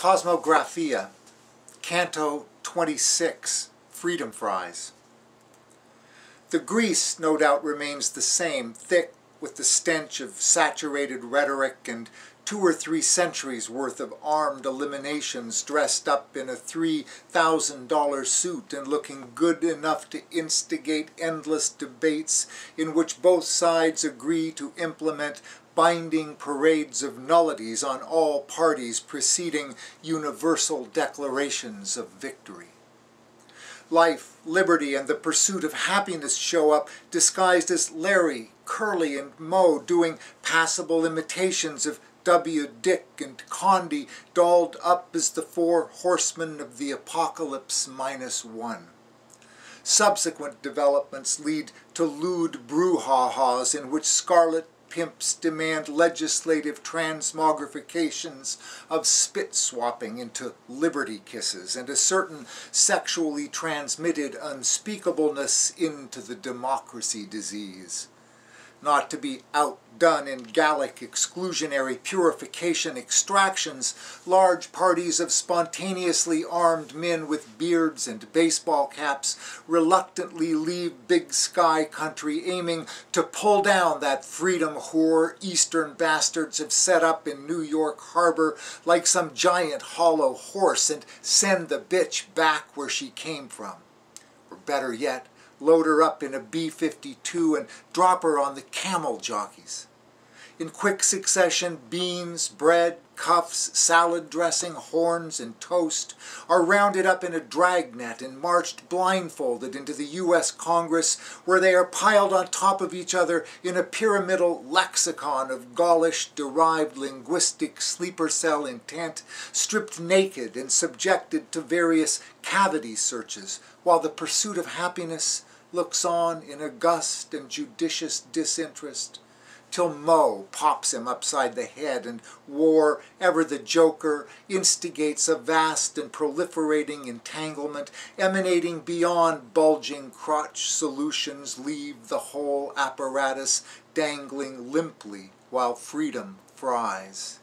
Cosmographia, Canto 26, Freedom Fries. The grease, no doubt, remains the same, thick with the stench of saturated rhetoric and two or three centuries worth of armed eliminations dressed up in a $3,000 suit and looking good enough to instigate endless debates in which both sides agree to implement binding parades of nullities on all parties preceding universal declarations of victory. Life, liberty, and the pursuit of happiness show up disguised as Larry, Curly, and Moe doing passable imitations of W. Dick and Condi dolled up as the four horsemen of the apocalypse minus one. Subsequent developments lead to lewd brouhahas in which scarlet pimps demand legislative transmogrifications of spit swapping into liberty kisses and a certain sexually transmitted unspeakableness into the democracy disease not to be outdone in Gallic exclusionary purification extractions, large parties of spontaneously armed men with beards and baseball caps reluctantly leave big sky country aiming to pull down that freedom whore eastern bastards have set up in New York harbor like some giant hollow horse and send the bitch back where she came from. Or better yet, load her up in a B-52 and drop her on the camel jockeys. In quick succession, beans, bread, cuffs, salad dressing, horns, and toast are rounded up in a dragnet and marched blindfolded into the U.S. Congress, where they are piled on top of each other in a pyramidal lexicon of Gaulish-derived linguistic sleeper cell intent, stripped naked and subjected to various cavity searches, while the pursuit of happiness looks on in august and judicious disinterest, till Moe pops him upside the head, and war, ever the joker, instigates a vast and proliferating entanglement emanating beyond bulging crotch solutions leave the whole apparatus dangling limply while freedom fries.